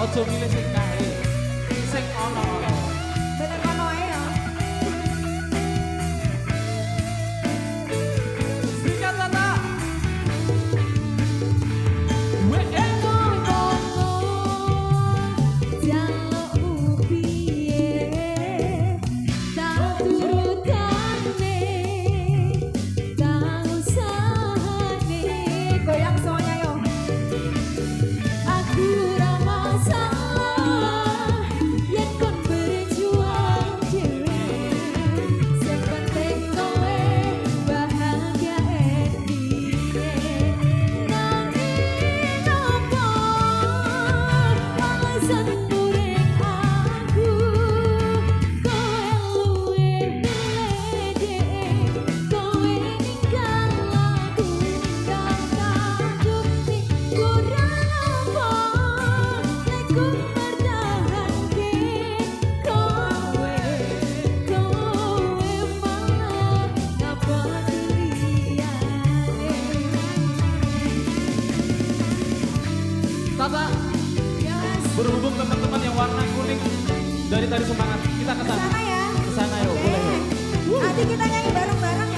我做你的圣诞气，圣诞老人。Bapak berhubung teman-teman yang warna kuning dari tadi semangat kita ke sana. Ke sana ya. Ke sana yuk, boleh yuk. Nanti kita nyanyi bareng-bareng ya.